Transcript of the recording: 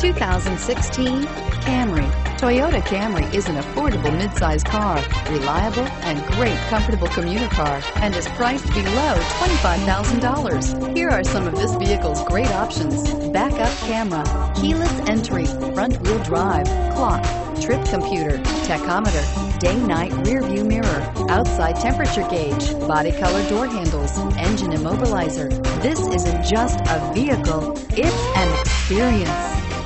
2016 Camry. Toyota Camry is an affordable midsize car, reliable and great comfortable commuter car, and is priced below $25,000. Here are some of this vehicle's great options. Backup camera, keyless entry, front wheel drive, clock, trip computer, tachometer, day-night rear view mirror, outside temperature gauge, body color door handles, engine immobilizer. This isn't just a vehicle, it's an experience.